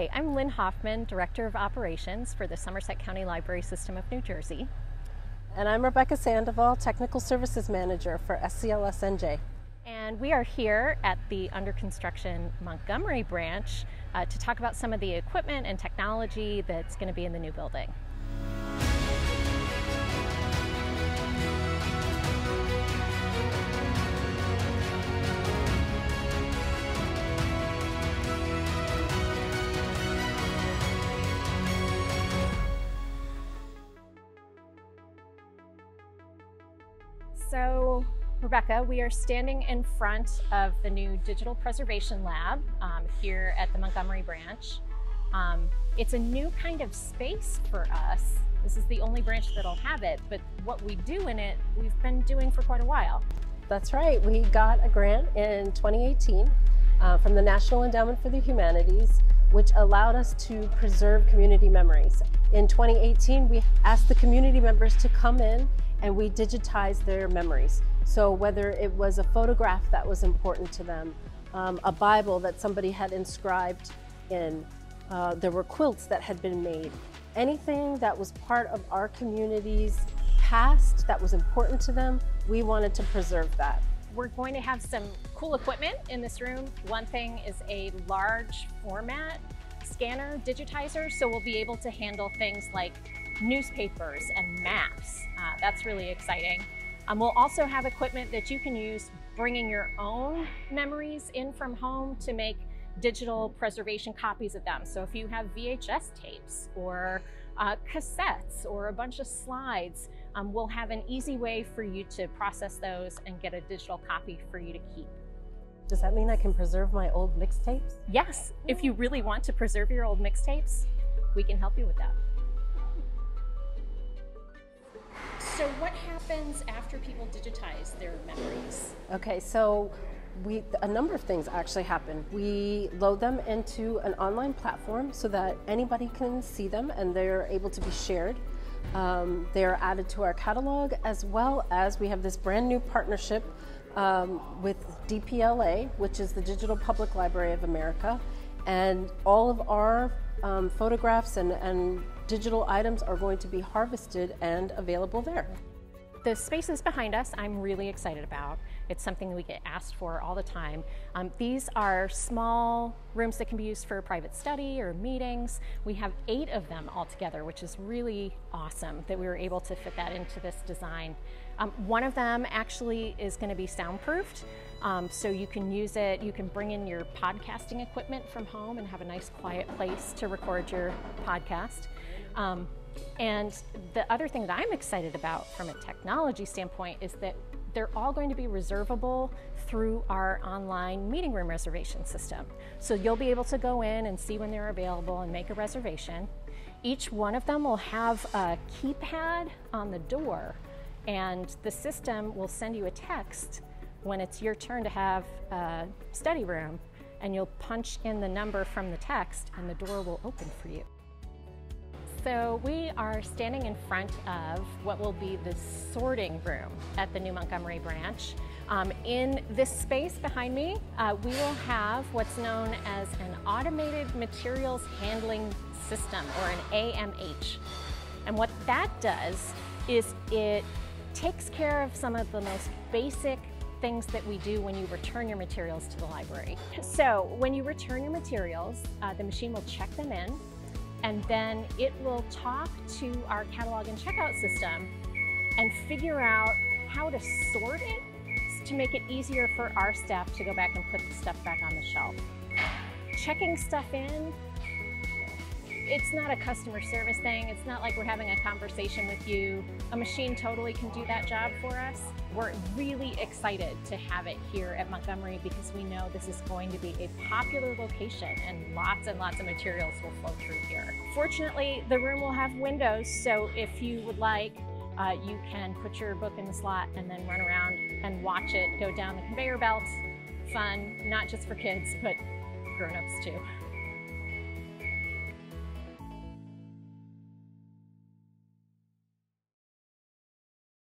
Hi, I'm Lynn Hoffman, Director of Operations for the Somerset County Library System of New Jersey. And I'm Rebecca Sandoval, Technical Services Manager for SCLS NJ. And we are here at the under construction Montgomery branch uh, to talk about some of the equipment and technology that's going to be in the new building. So, Rebecca, we are standing in front of the new Digital Preservation Lab um, here at the Montgomery branch. Um, it's a new kind of space for us. This is the only branch that'll have it, but what we do in it, we've been doing for quite a while. That's right. We got a grant in 2018 uh, from the National Endowment for the Humanities, which allowed us to preserve community memories. In 2018, we asked the community members to come in and we digitized their memories. So whether it was a photograph that was important to them, um, a Bible that somebody had inscribed in, uh, there were quilts that had been made, anything that was part of our community's past that was important to them, we wanted to preserve that. We're going to have some cool equipment in this room. One thing is a large format scanner digitizer, so we'll be able to handle things like newspapers and maps. That's really exciting. Um, we'll also have equipment that you can use bringing your own memories in from home to make digital preservation copies of them. So if you have VHS tapes or uh, cassettes or a bunch of slides, um, we'll have an easy way for you to process those and get a digital copy for you to keep. Does that mean I can preserve my old mixtapes? Yes, if you really want to preserve your old mixtapes, we can help you with that. So what happens after people digitize their memories? Okay, so we a number of things actually happen. We load them into an online platform so that anybody can see them and they're able to be shared. Um, they're added to our catalog as well as we have this brand new partnership um, with DPLA, which is the Digital Public Library of America, and all of our um, photographs and, and digital items are going to be harvested and available there. The spaces behind us I'm really excited about. It's something we get asked for all the time. Um, these are small rooms that can be used for private study or meetings. We have eight of them altogether, which is really awesome that we were able to fit that into this design. Um, one of them actually is going to be soundproofed, um, so you can use it, you can bring in your podcasting equipment from home and have a nice quiet place to record your podcast. And the other thing that I'm excited about from a technology standpoint is that they're all going to be reservable through our online meeting room reservation system. So you'll be able to go in and see when they're available and make a reservation. Each one of them will have a keypad on the door, and the system will send you a text when it's your turn to have a study room, and you'll punch in the number from the text, and the door will open for you. So we are standing in front of what will be the sorting room at the New Montgomery branch. Um, in this space behind me, uh, we will have what's known as an Automated Materials Handling System, or an AMH. And what that does is it takes care of some of the most basic things that we do when you return your materials to the library. So when you return your materials, uh, the machine will check them in and then it will talk to our catalog and checkout system and figure out how to sort it to make it easier for our staff to go back and put the stuff back on the shelf. Checking stuff in it's not a customer service thing. It's not like we're having a conversation with you. A machine totally can do that job for us. We're really excited to have it here at Montgomery because we know this is going to be a popular location and lots and lots of materials will flow through here. Fortunately, the room will have windows, so if you would like, uh, you can put your book in the slot and then run around and watch it go down the conveyor belt. Fun, not just for kids, but grown-ups too.